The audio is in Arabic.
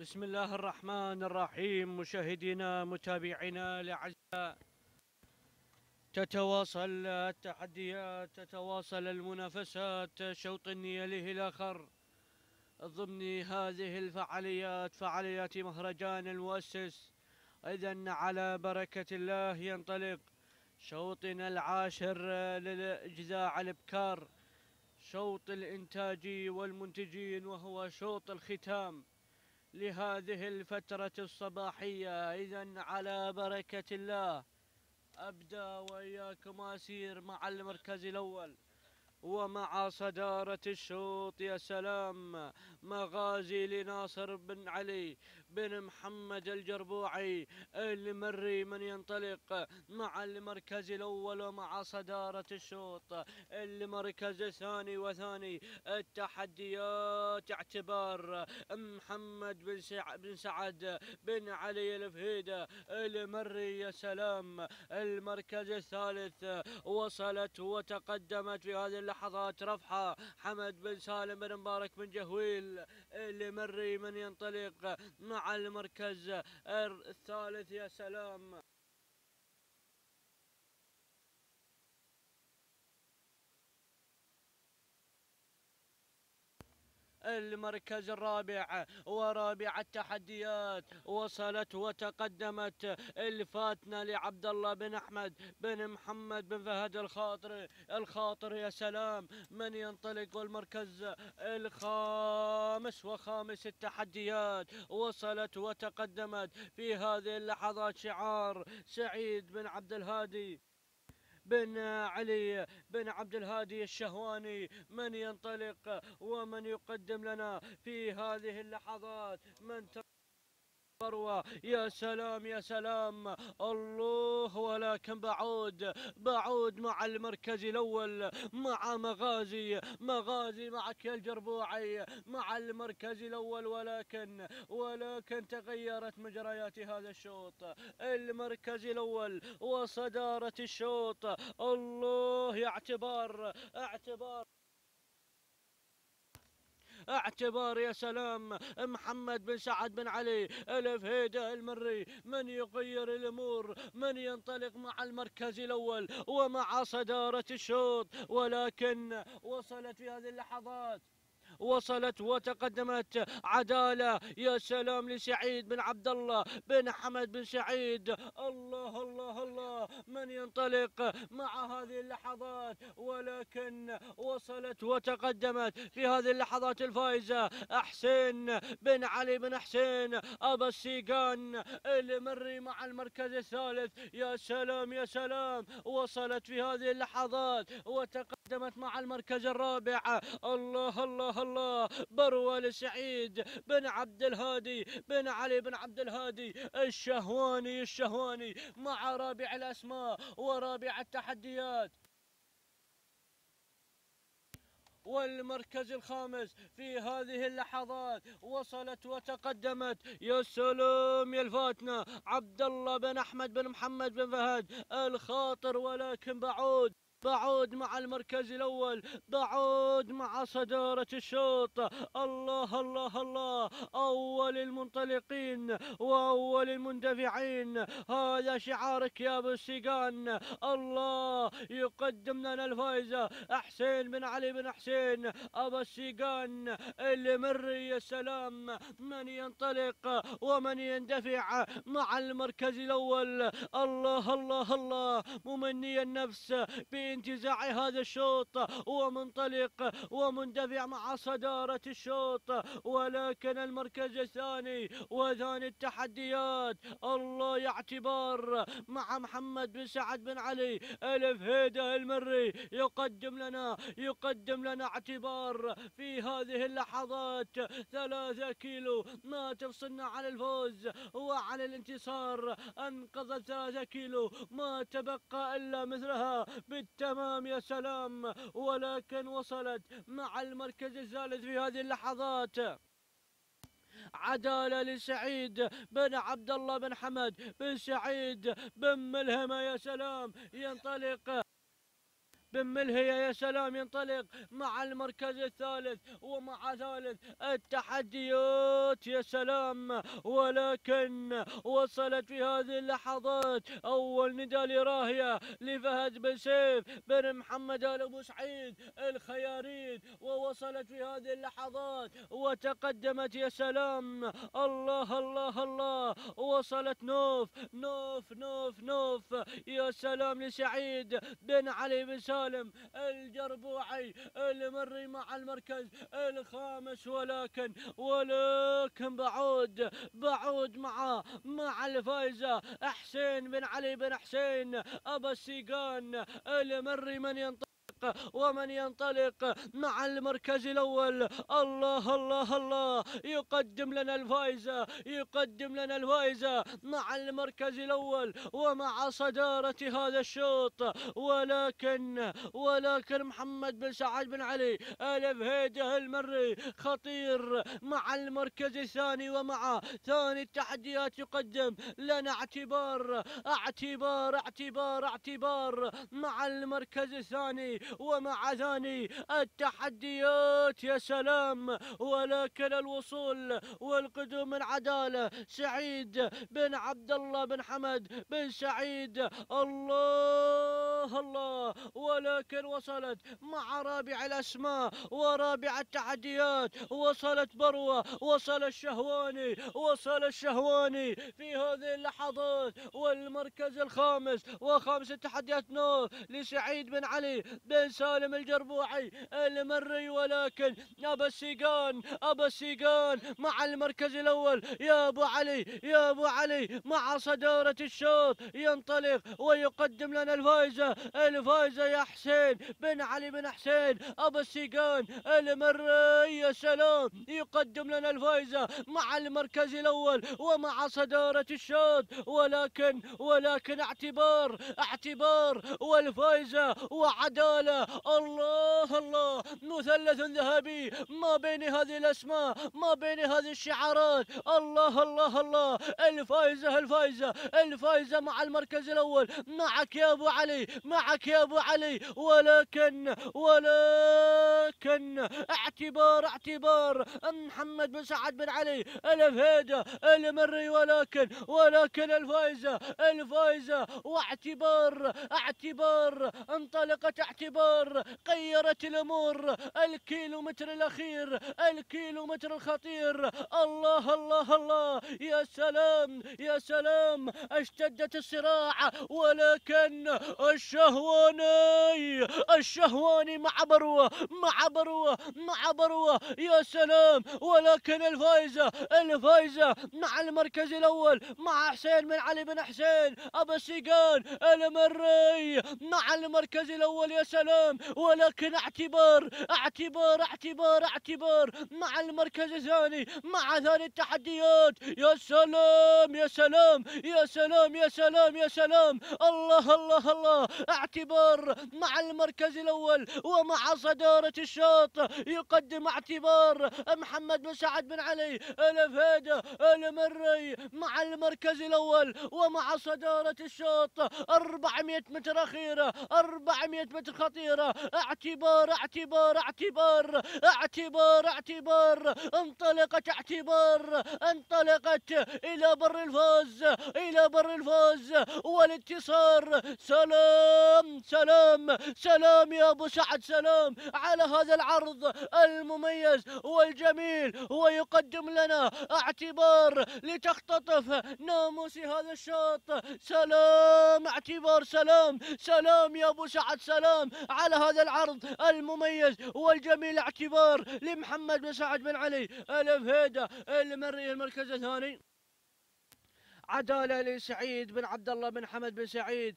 بسم الله الرحمن الرحيم. مشاهدينا متابعينا الأعزاء تتواصل التحديات تتواصل المنافسات شوط يليه الآخر. ضمن هذه الفعاليات فعاليات مهرجان المؤسس. إذا على بركة الله ينطلق شوطنا العاشر للإجزاء الإبكار. شوط الإنتاج والمنتجين وهو شوط الختام. لهذه الفترة الصباحية. إذا على بركة الله. أبدأ وإياكم أسير مع المركز الأول. ومع صدارة الشوط يا سلام. مغازي لناصر بن علي. بن محمد الجربوعي المري من ينطلق مع المركز الأول ومع صدارة الشوط المركز الثاني وثاني التحديات اعتبار محمد بن, سع بن سعد بن علي الفهيدة المري يا سلام المركز الثالث وصلت وتقدمت في هذه اللحظات رفحة حمد بن سالم بن مبارك بن جهويل المري من ينطلق مع المركز الثالث يا سلام. المركز الرابع ورابع التحديات. وصلت وتقدمت الفاتنة لعبد الله بن أحمد بن محمد بن فهد الخاطر الخاطر يا سلام من ينطلق المركز الخامس وخامس التحديات؟ وصلت وتقدمت في هذه اللحظات شعار سعيد بن عبد الهادي. بن علي بن عبد الهادي الشهواني من ينطلق ومن يقدم لنا في هذه اللحظات من فروة يا سلام يا سلام. الله ولكن بعود بعود مع المركز الأول مع مغازي مغازي معك يا الجربوعي مع المركز الأول. ولكن ولكن تغيرت مجريات هذا الشوط. المركز الأول وصدارة الشوط. الله اعتبار اعتبار. اعتبار يا سلام محمد بن سعد بن علي الفهيدة المري من يغير الأمور من ينطلق مع المركز الأول ومع صدارة الشوط ولكن وصلت في هذه اللحظات. وصلت وتقدمت عدالة. يا سلام لسعيد بن عبد الله بن حمد بن سعيد. الله الله الله. من ينطلق مع هذه اللحظات؟ ولكن وصلت وتقدمت في هذه اللحظات الفائزة حسين بن علي بن حسين أبا السيقان المري مع المركز الثالث. يا سلام يا سلام. وصلت في هذه اللحظات وتقدمت مع المركز الرابع. الله الله الله الله بروى سعيد بن عبد الهادي بن علي بن عبد الهادي الشهواني الشهواني مع رابع الأسماء ورابع التحديات. والمركز الخامس في هذه اللحظات وصلت وتقدمت. يا سلام يا الفاتنة عبد الله بن أحمد بن محمد بن فهد الخاطر ولكن بعود. بعود مع المركز الأول بعود مع صدارة الشوط. الله الله الله. أول المنطلقين وأول المندفعين. هذا شعارك يا أبو السيقان. الله يقدم لنا الفائزة حسين بن علي بن حسين أبو السيقان المري يا سلام. من ينطلق ومن يندفع مع المركز الأول. الله الله الله. ممني النفس انتزاع هذا الشوط ومنطلق ومندفع مع صدارة الشوط. ولكن المركز الثاني وثاني التحديات الله يعتبار مع محمد بن سعد بن علي ألف هيدا المري. يقدم لنا يقدم لنا اعتبار في هذه اللحظات. ثلاثة كيلو ما تفصلنا عن الفوز وعن الانتصار. انقذت ثلاثة كيلو ما تبقى إلا مثلها بالتالي. تمام يا سلام. ولكن وصلت مع المركز الثالث في هذه اللحظات. عدالة لسعيد بن عبد الله بن حمد بن سعيد بن ملهمة يا سلام. ينطلق. بن ملهية يا سلام ينطلق مع المركز الثالث ومع ثالث التحديات يا سلام. ولكن وصلت في هذه اللحظات أول نداء لراهية لفهد بن سيف بن محمد آل أبو سعيد الخيارين ووصلت في هذه اللحظات وتقدمت يا سلام. الله الله الله. وصلت نوف نوف نوف نوف. يا سلام لسعيد بن علي بن سالم الجربوعي المري مع المركز الخامس ولكن ولكن بعود بعود مع مع الفايزة حسين بن علي بن حسين أبا السيقان المري من ينطق ومن ينطلق مع المركز الأول. الله الله الله. يقدم لنا الفائزة يقدم لنا الفائزة مع المركز الأول ومع صدارة هذا الشوط. ولكن ولكن محمد بن سعد بن علي ألف هيده المري خطير مع المركز الثاني ومع ثاني التحديات يقدم. لنا اعتبار اعتبار اعتبار اعتبار مع المركز الثاني. ومع ثاني التحديات يا سلام. ولكن الوصول والقدوم من عدالة سعيد بن عبد الله بن حمد بن سعيد. الله الله. ولكن وصلت مع رابع الأسماء ورابع التحديات. وصلت بروة وصل الشهواني وصل الشهواني في هذه اللحظات والمركز الخامس وخامس تحديات نور لسعيد بن علي بن سالم الجربوعي المري ولكن أبا السيقان أبا السيقان مع المركز الأول. يا أبو علي يا أبو علي مع صدارة الشوط ينطلق ويقدم لنا الفائزة الفائزة يا حسين بن علي بن حسين أبا السيقان المري. يا سلام يقدم لنا الفائزة مع المركز الأول ومع صدارة الشوط. ولكن ولكن اعتبار اعتبار والفائزة وعدالة الله الله. مثلث ذهبي. ما بين هذه الأسماء ما بين هذه الشعارات. الله الله الله. الفائزة الفائزة. الفائزة مع المركز الأول. معك يا أبو علي معك يا أبو علي. ولكن ولكن. اعتبار اعتبار. محمد بن سعد بن علي. الفهيدة المري ولكن ولكن الفائزة الفائزة. واعتبار اعتبار. انطلقت اعتبار. غيرت الأمور. الكيلومتر الأخير الكيلومتر الخطير. الله الله الله. يا سلام يا سلام. اشتدت الصراع ولكن الشهواني الشهواني مع بروة مع بروة مع بروة. يا سلام. ولكن الفايزة الفايزة مع المركز الأول مع حسين بن علي بن حسين. أبا السيقان المري مع المركز الأول. يا سلام. ولكن اعتبار اعتبار اعتبار اعتبار مع المركز الثاني مع ثاني التحديات. يا سلام يا سلام يا سلام يا سلام يا سلام. الله الله الله. اعتبار مع المركز الأول ومع صدارة الشوط يقدم اعتبار محمد بن سعد بن علي. الفهيدة المري مع المركز الأول ومع صدارة الشوط 400 متر أخيرة 400 متر خطيرة. اعتبار اعتبار اعتبار. اعتبار اعتبار. انطلقت اعتبار. انطلقت إلى بر الفوز إلى بر الفوز. والانتصار. سلام سلام سلام يا أبو سعد سلام على هذا العرض المميز والجميل ويقدم لنا اعتبار لتختطف ناموس هذا الشوط سلام اعتبار سلام سلام يا أبو سعد سلام على هذا العرض المميز والجميل اعتبار لمحمد بن سعد بن علي. الفهيدة المري المركز الثاني. عدالة لسعيد بن عبد الله بن حمد بن سعيد.